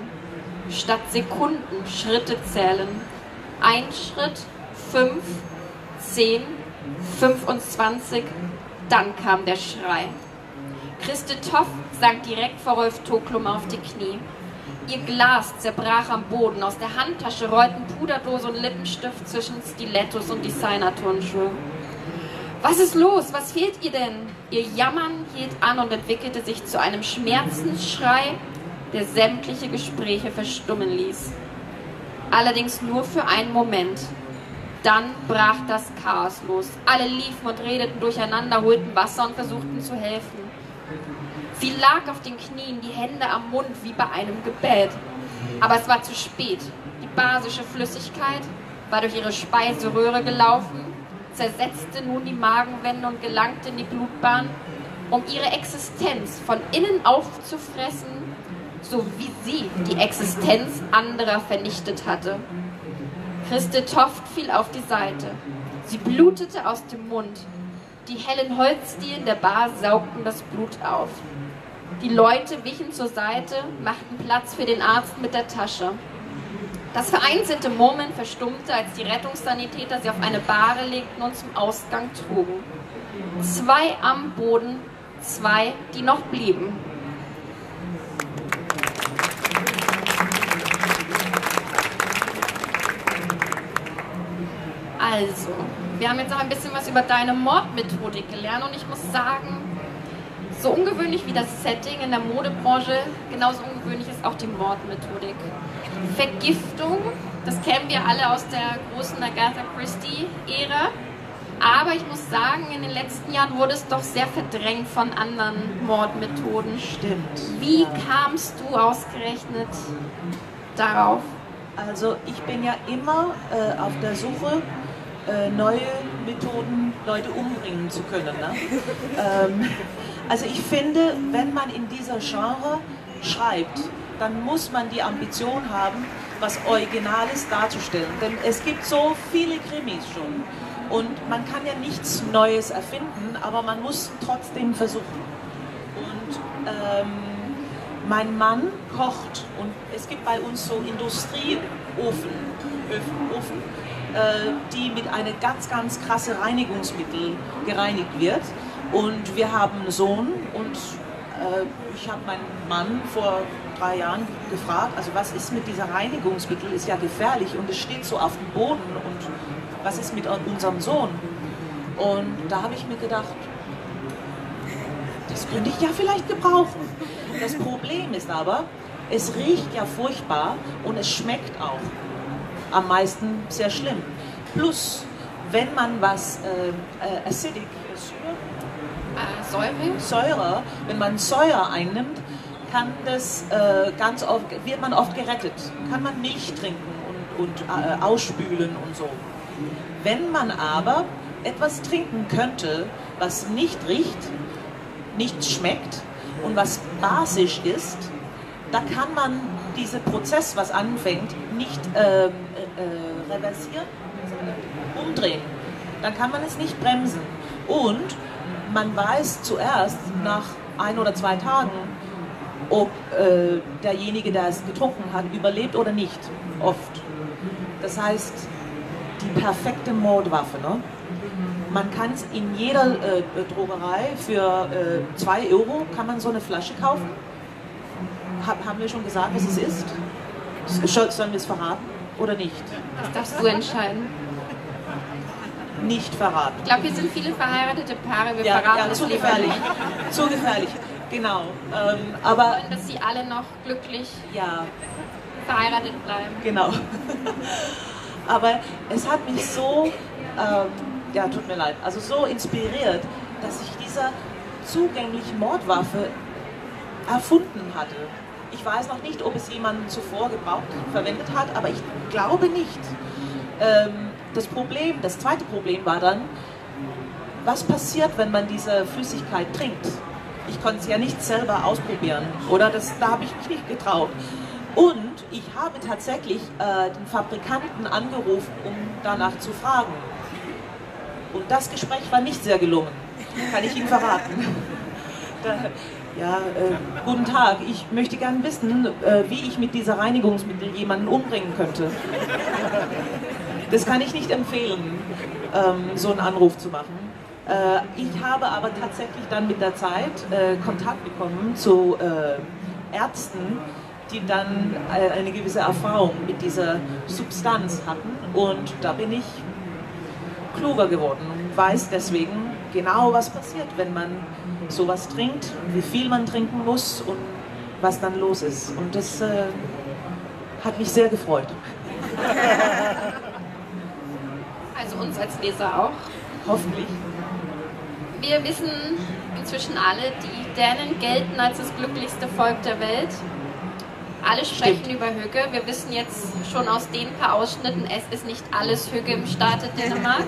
Statt Sekunden Schritte zählen. Ein Schritt, fünf, zehn, 25, dann kam der Schrei. Christe Toff sank direkt vor Rolf Toklum auf die Knie. Ihr Glas zerbrach am Boden. Aus der Handtasche rollten Puderdose und Lippenstift zwischen Stilettos und Designer-Turnschuhe. Was ist los? Was fehlt ihr denn? Ihr Jammern hielt an und entwickelte sich zu einem Schmerzensschrei, der sämtliche Gespräche verstummen ließ. Allerdings nur für einen Moment. Dann brach das Chaos los. Alle liefen und redeten durcheinander, holten Wasser und versuchten zu helfen. Sie lag auf den Knien, die Hände am Mund wie bei einem Gebet. Aber es war zu spät. Die basische Flüssigkeit war durch ihre Speiseröhre gelaufen, zersetzte nun die Magenwände und gelangte in die Blutbahn, um ihre Existenz von innen aufzufressen, so wie sie die Existenz anderer vernichtet hatte. Christe Toft fiel auf die Seite. Sie blutete aus dem Mund. Die hellen Holzdielen der Bar saugten das Blut auf. Die Leute wichen zur Seite, machten Platz für den Arzt mit der Tasche. Das vereinzelte Murmeln verstummte, als die Rettungssanitäter sie auf eine Bahre legten und zum Ausgang trugen. Zwei am Boden, zwei, die noch blieben. Also, wir haben jetzt noch ein bisschen was über deine Mordmethodik gelernt und ich muss sagen, so ungewöhnlich wie das Setting in der Modebranche, genauso ungewöhnlich ist auch die Mordmethodik. Vergiftung, das kennen wir alle aus der großen Agatha Christie-Ära. Aber ich muss sagen, in den letzten Jahren wurde es doch sehr verdrängt von anderen Mordmethoden. Stimmt. Wie kamst du ausgerechnet darauf? Also ich bin ja immer äh, auf der Suche, äh, neue Methoden, Leute umbringen zu können. Ne? ähm, also ich finde, wenn man in dieser Genre schreibt, dann muss man die Ambition haben, was Originales darzustellen. Denn es gibt so viele Krimis schon. Und man kann ja nichts Neues erfinden, aber man muss trotzdem versuchen. Und ähm, mein Mann kocht und es gibt bei uns so Industrieofen, Öfen, Ofen, äh, die mit einem ganz, ganz krasse Reinigungsmittel gereinigt wird. Und wir haben einen Sohn und äh, ich habe meinen Mann vor drei Jahren gefragt, also was ist mit dieser Reinigungsmittel, ist ja gefährlich und es steht so auf dem Boden und was ist mit unserem Sohn? Und da habe ich mir gedacht, das könnte ich ja vielleicht gebrauchen. Das Problem ist aber, es riecht ja furchtbar und es schmeckt auch am meisten sehr schlimm. Plus, wenn man was äh, äh, acidic, äh, Säure? Säure, wenn man Säure einnimmt, kann das äh, ganz oft, wird man oft gerettet. Kann man Milch trinken und, und äh, ausspülen und so. Wenn man aber etwas trinken könnte, was nicht riecht, nicht schmeckt und was basisch ist, da kann man diesen Prozess, was anfängt, nicht ähm, äh, reversieren, umdrehen. Dann kann man es nicht bremsen. Und man weiß zuerst nach ein oder zwei Tagen, ob äh, derjenige, der es getrunken hat, überlebt oder nicht. Oft. Das heißt, die perfekte Mordwaffe. Ne? Man kann es in jeder äh, Drogerei für 2 äh, Euro kann man so eine Flasche kaufen. Hab, haben wir schon gesagt, was es ist? Sollen wir es verraten oder nicht? Das darfst du entscheiden. Nicht verraten. Ich glaube, hier sind viele verheiratete Paare. Wir ja, verraten ja, das zu gefährlich. Zu gefährlich. Genau. Ähm, Wir aber wollen, dass sie alle noch glücklich ja, verheiratet bleiben. genau. aber es hat mich so, ähm, ja, tut mir leid, also so inspiriert, dass ich diese zugängliche Mordwaffe erfunden hatte. Ich weiß noch nicht, ob es jemand zuvor gebraucht, verwendet hat, aber ich glaube nicht. Ähm, das Problem, das zweite Problem war dann, was passiert, wenn man diese Flüssigkeit trinkt? Ich konnte es ja nicht selber ausprobieren, oder? Das, da habe ich mich nicht getraut. Und ich habe tatsächlich äh, den Fabrikanten angerufen, um danach zu fragen. Und das Gespräch war nicht sehr gelungen, kann ich Ihnen verraten. Da, Ja, äh, guten Tag. Ich möchte gerne wissen, äh, wie ich mit dieser Reinigungsmittel jemanden umbringen könnte. Das kann ich nicht empfehlen, ähm, so einen Anruf zu machen. Äh, ich habe aber tatsächlich dann mit der Zeit äh, Kontakt bekommen zu äh, Ärzten, die dann äh, eine gewisse Erfahrung mit dieser Substanz hatten. Und da bin ich kluger geworden und weiß deswegen genau, was passiert, wenn man sowas trinkt, wie viel man trinken muss und was dann los ist. Und das äh, hat mich sehr gefreut. Uns als Leser auch. Hoffentlich. Wir wissen inzwischen alle, die Dänen gelten als das glücklichste Volk der Welt. Alle sprechen Stimmt. über Hügge. Wir wissen jetzt schon aus den paar Ausschnitten, es ist nicht alles Hügge im Staate Dänemark.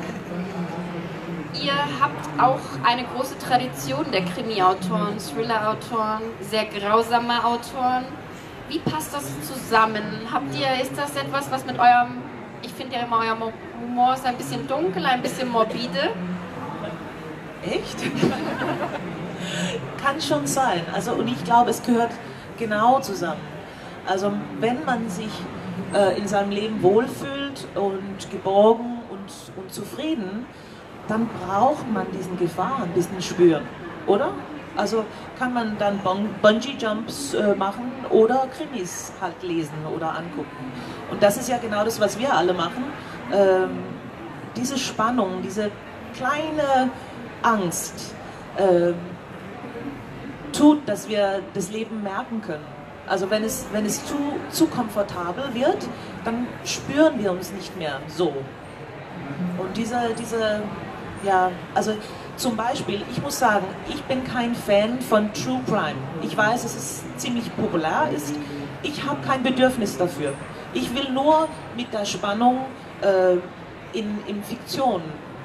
Ihr habt auch eine große Tradition der Krimi-Autoren, Thriller-Autoren, sehr grausame Autoren. Wie passt das zusammen? Habt ihr, ist das etwas, was mit eurem, ich finde ja immer, euer Mo- Humor ist ein bisschen dunkel, ein bisschen morbide. Echt? Kann schon sein. Also, und ich glaube, es gehört genau zusammen. Also, wenn man sich äh, in seinem Leben wohlfühlt und geborgen und, und zufrieden, dann braucht man diesen Gefahren, diesen Spüren, oder? Also kann man dann Bung- Bungee-Jumps äh, machen oder Krimis halt lesen oder angucken. Und das ist ja genau das, was wir alle machen. Ähm, diese Spannung, diese kleine Angst ähm, tut, dass wir das Leben merken können. Also wenn es, wenn es zu, zu komfortabel wird, dann spüren wir uns nicht mehr so. Und diese, diese, ja, also zum Beispiel, ich muss sagen, ich bin kein Fan von True Crime. Ich weiß, dass es ziemlich populär ist. Ich habe kein Bedürfnis dafür. Ich will nur mit der Spannung äh, in, in Fiktion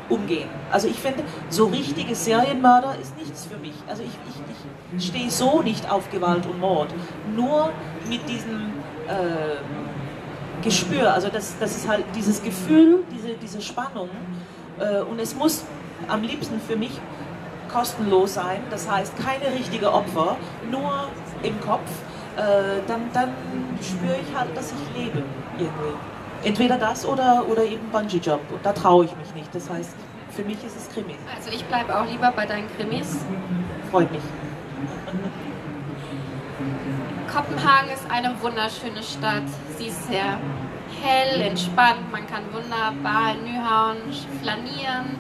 umgehen. Also ich finde, so richtige Serienmörder ist nichts für mich. Also ich, ich, ich stehe so nicht auf Gewalt und Mord. Nur mit diesem äh, Gespür, also das, das ist halt dieses Gefühl, diese, diese Spannung. Äh, und es muss am liebsten für mich kostenlos sein, das heißt keine richtige Opfer, nur im Kopf. Äh, dann, dann spüre ich halt, dass ich lebe irgendwie. Entweder das oder, oder eben Bungee Jump. Und da traue ich mich nicht. Das heißt, für mich ist es Krimi. Also ich bleibe auch lieber bei deinen Krimis. Freut mich. Kopenhagen ist eine wunderschöne Stadt. Sie ist sehr hell, entspannt. Man kann wunderbar in Nyhavn flanieren.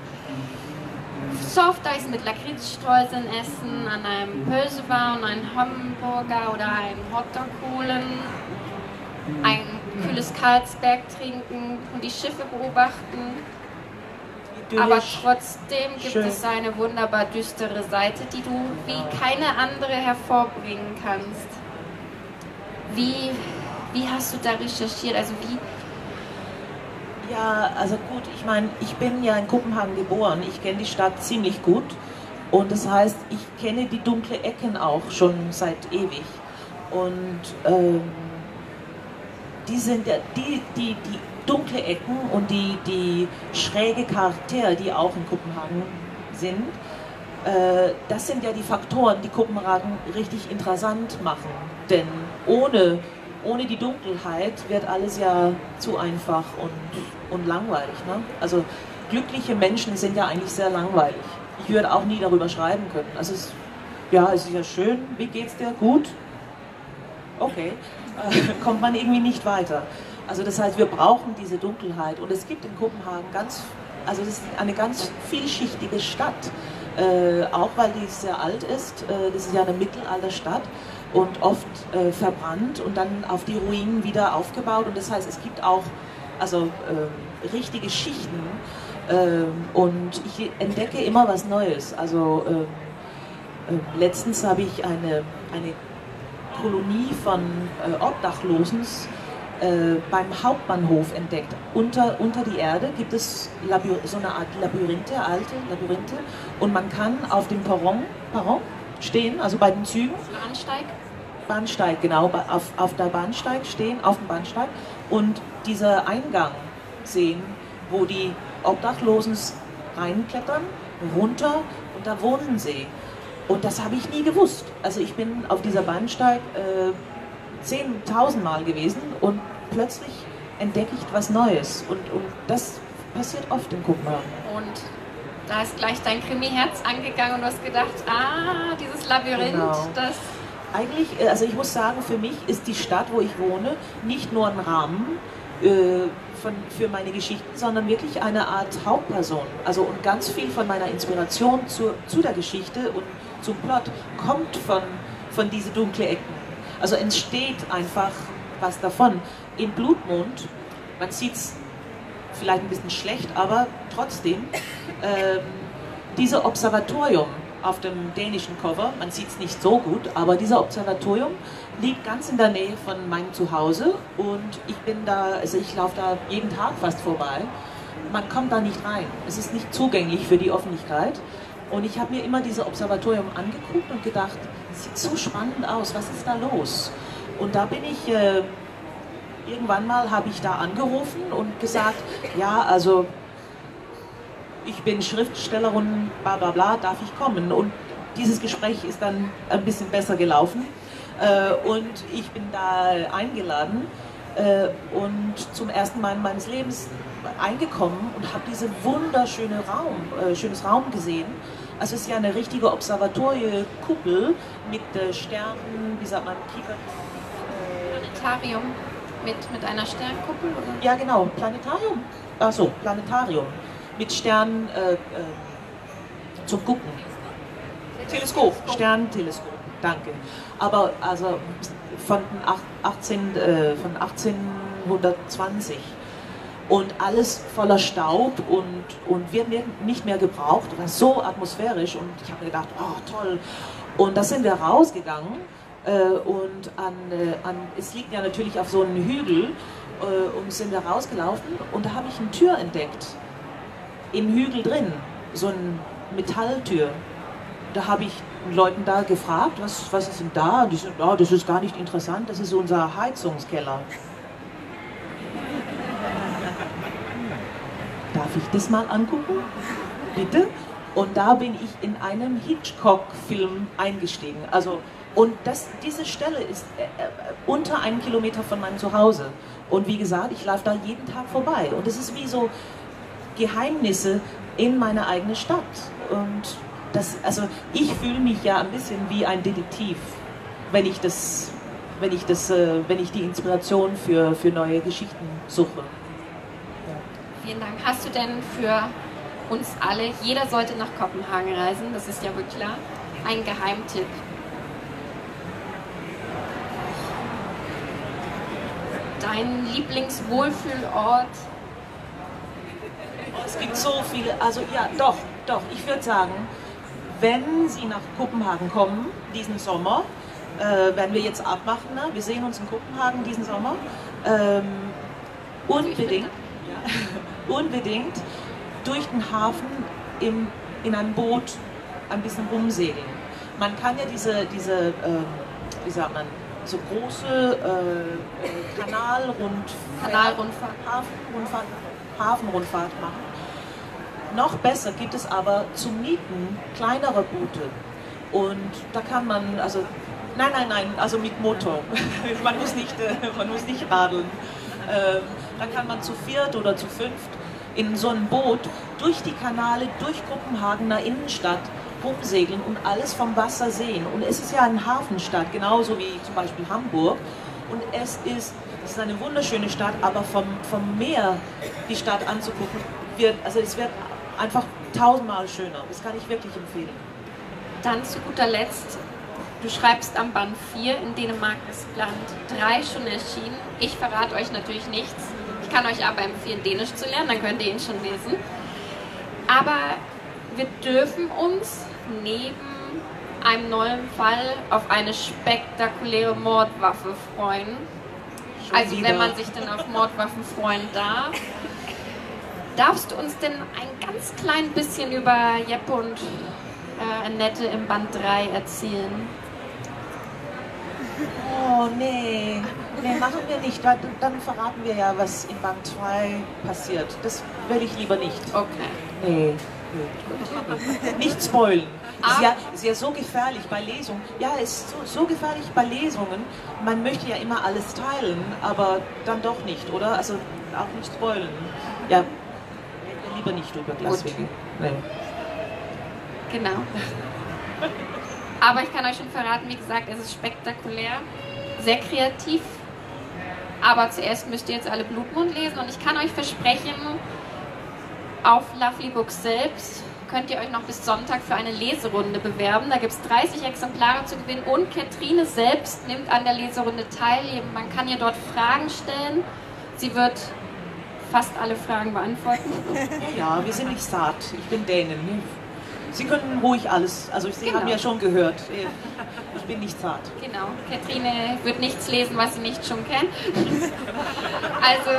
Softeis mit Lakritzstreuseln essen, an einem Pölsebaum, einen Hamburger oder einen Hotdog holen, ein kühles Karlsberg trinken und die Schiffe beobachten. Aber trotzdem gibt Schön. es eine wunderbar düstere Seite, die du wie keine andere hervorbringen kannst. Wie, wie hast du da recherchiert? Also wie, Ja, also gut, ich meine, ich bin ja in Kopenhagen geboren. Ich kenne die Stadt ziemlich gut. Und das heißt, ich kenne die dunkle Ecken auch schon seit ewig. Und ähm, die sind ja, die, die, die dunkle Ecken und die, die schräge Charaktere, die auch in Kopenhagen sind, äh, das sind ja die Faktoren, die Kopenhagen richtig interessant machen. Denn ohne, ohne die Dunkelheit wird alles ja zu einfach und, und langweilig. Ne? Also glückliche Menschen sind ja eigentlich sehr langweilig. Ich würde auch nie darüber schreiben können. Also es, ja, es ist ja schön. Wie geht's dir? Gut? Okay. Äh, kommt man irgendwie nicht weiter. Also das heißt, wir brauchen diese Dunkelheit. Und es gibt in Kopenhagen ganz, also das ist eine ganz vielschichtige Stadt. Äh, auch weil die sehr alt ist. Äh, das ist ja eine Mittelalterstadt und oft äh, verbrannt und dann auf die Ruinen wieder aufgebaut. Und das heißt, es gibt auch also ähm, richtige Schichten. Ähm, und ich entdecke immer was Neues. Also ähm, ähm, letztens habe ich eine, eine Kolonie von äh, Obdachlosen äh, beim Hauptbahnhof entdeckt. Unter, unter die Erde gibt es Labyr so eine Art Labyrinthe, alte Labyrinthe. Und man kann auf dem Perron, Perron stehen, also bei den Zügen, Bahnsteig? Bahnsteig, genau, auf, auf der Bahnsteig stehen, auf dem Bahnsteig und dieser Eingang sehen, wo die Obdachlosen reinklettern, runter und da wohnen sie. Und das habe ich nie gewusst. Also ich bin auf dieser Bahnsteig äh, 10.000 Mal gewesen und plötzlich entdecke ich was Neues. Und, und das passiert oft in Kopenhagen. Und da ist gleich dein Krimi-Herz angegangen und du hast gedacht, ah, dieses Labyrinth, Genau. das Eigentlich, äh, also ich muss sagen, für mich ist die Stadt, wo ich wohne, nicht nur ein Rahmen äh, von, für meine Geschichten, sondern wirklich eine Art Hauptperson. Also und ganz viel von meiner Inspiration zu, zu der Geschichte und zum Plot kommt von, von diesen dunklen Ecken. Also entsteht einfach was davon. In Blutmond, man sieht es vielleicht ein bisschen schlecht, aber trotzdem, ähm, dieses Observatorium auf dem dänischen Cover, man sieht es nicht so gut, aber dieser Observatorium liegt ganz in der Nähe von meinem Zuhause und ich bin da, also ich laufe da jeden Tag fast vorbei. Man kommt da nicht rein. Es ist nicht zugänglich für die Öffentlichkeit. Und ich habe mir immer dieses Observatorium angeguckt und gedacht, sieht so spannend aus, was ist da los? Und da bin ich äh, irgendwann mal habe ich da angerufen und gesagt, ja, also ich bin Schriftstellerin, bla bla bla, darf ich kommen? Und dieses Gespräch ist dann ein bisschen besser gelaufen äh, und ich bin da eingeladen äh, und zum ersten Mal meines Lebens eingekommen und habe diese wunderschöne Raum, äh, schönes Raum gesehen. Also es ist ja eine richtige Observatoriekuppel mit äh, Sternen, wie sagt man, Kiefer, Planetarium mit, mit einer Sternkuppel? Oder? Ja, genau, Planetarium. Achso, Planetarium. Mit Sternen äh, äh, zum Gucken. Teleskop, Sternteleskop, danke. Aber also von, den ach- 18, äh, von 1820 und alles voller Staub und, und wird mir nicht mehr gebraucht, war so atmosphärisch und ich habe mir gedacht, oh toll. Und da sind wir rausgegangen äh, und an, äh, an, es liegt ja natürlich auf so einem Hügel äh, und sind wir rausgelaufen und da habe ich eine Tür entdeckt. Im Hügel drin, so eine Metalltür. Da habe ich Leuten da gefragt, was, was ist denn da? Die sind, oh, das ist gar nicht interessant, das ist unser Heizungskeller. Darf ich das mal angucken? Bitte? Und da bin ich in einem Hitchcock-Film eingestiegen. Also, und das, diese Stelle ist äh, äh, unter einem Kilometer von meinem Zuhause. Und wie gesagt, ich laufe da jeden Tag vorbei. Und es ist wie so Geheimnisse in meiner eigenen Stadt. Und das, also ich fühle mich ja ein bisschen wie ein Detektiv, wenn ich das, wenn ich das, äh, wenn ich die Inspiration für, für neue Geschichten suche. Vielen Dank. Hast du denn für uns alle, jeder sollte nach Kopenhagen reisen, das ist ja wohl klar, einen Geheimtipp? Dein Lieblingswohlfühlort? Es gibt so viele, also ja, doch, doch, ich würde sagen, wenn Sie nach Kopenhagen kommen, diesen Sommer, äh, werden wir jetzt abmachen, ne? wir sehen uns in Kopenhagen diesen Sommer, ähm, unbedingt, ja, unbedingt durch den Hafen im, in einem Boot ein bisschen rumsegeln. Man kann ja diese, diese ähm, wie sagt man, so große äh, äh, Kanalrundfahrt, Kanalrundfahrt. Hafenrundfahrt, Hafenrundfahrt machen. Noch besser gibt es aber zum Mieten kleinere Boote. Und da kann man, also, nein, nein, nein, also mit Motor. man, muss nicht, äh, man muss nicht radeln. Ähm, da kann man zu viert oder zu fünft in so einem Boot durch die Kanale, durch Kopenhagener Innenstadt rumsegeln und alles vom Wasser sehen. Und es ist ja eine Hafenstadt, genauso wie zum Beispiel Hamburg. Und es ist, es ist eine wunderschöne Stadt, aber vom, vom Meer die Stadt anzugucken, wird, also es wird einfach tausendmal schöner. Das kann ich wirklich empfehlen. Dann zu guter Letzt, du schreibst am Band 4, in Dänemark ist Band 3 schon erschienen. Ich verrate euch natürlich nichts. Ich kann euch aber empfehlen, Dänisch zu lernen, dann könnt ihr ihn schon lesen. Aber wir dürfen uns neben einem neuen Fall auf eine spektakuläre Mordwaffe freuen. Schon Also wieder. wenn man sich denn auf Mordwaffen freuen darf. Darfst du uns denn ein ganz klein bisschen über Jeppe und äh, Annette im Band 3 erzählen? Oh, nee. Nee, machen wir nicht. weil Dann verraten wir ja, was in Band 2 passiert. Das will ich lieber nicht. Okay. Nee. Nicht spoilen. Ist ja, ist ja so gefährlich bei Lesungen. Ja, es ist so, so gefährlich bei Lesungen. Man möchte ja immer alles teilen, aber dann doch nicht, oder? Also auch nicht spoilen. Ja, lieber nicht über Glaswegen. Nee. Genau. Aber ich kann euch schon verraten, wie gesagt, es ist spektakulär, sehr kreativ. Aber zuerst müsst ihr jetzt alle Blutmond lesen und ich kann euch versprechen, auf Lovely Books selbst könnt ihr euch noch bis Sonntag für eine Leserunde bewerben. Da gibt es 30 Exemplare zu gewinnen und Katrine selbst nimmt an der Leserunde teil. Man kann ihr dort Fragen stellen. Sie wird fast alle Fragen beantworten. Ja, wir sind nicht satt. Ich bin Dänen. Sie können ruhig alles. Also Sie Genau. haben ja schon gehört. Ich bin nicht zart. Genau, Katrine wird nichts lesen, was sie nicht schon kennt. Also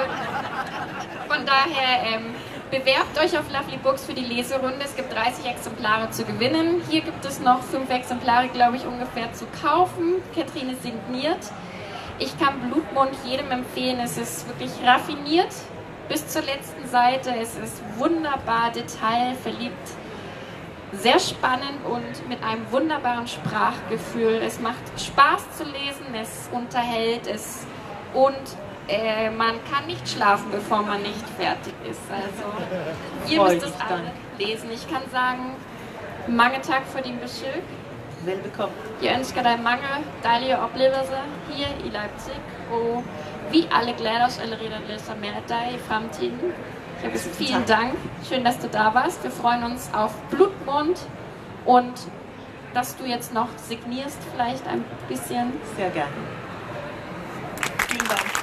von daher ähm, bewerbt euch auf Lovely Books für die Leserunde. Es gibt 30 Exemplare zu gewinnen. Hier gibt es noch fünf Exemplare, glaube ich, ungefähr zu kaufen. Katrine signiert. Ich kann Blutmond jedem empfehlen. Es ist wirklich raffiniert bis zur letzten Seite. Es ist wunderbar detailverliebt sehr spannend und mit einem wunderbaren Sprachgefühl. Es macht Spaß zu lesen, es unterhält es und äh, man kann nicht schlafen, bevor man nicht fertig ist. Also ihr Freu müsst es alle dann. lesen. Ich kann sagen, mange tak for din besøg. Velbekomme. Jeg ønsker dig mange dejlige oplevelser her i Leipzig, og vi alle glæder os allerede at læse mehr af dig i fremtiden. Ich habe vielen Dank, schön, dass du da warst. Wir freuen uns auf Blutmond und dass du jetzt noch signierst, vielleicht ein bisschen. Sehr gerne. Vielen Dank.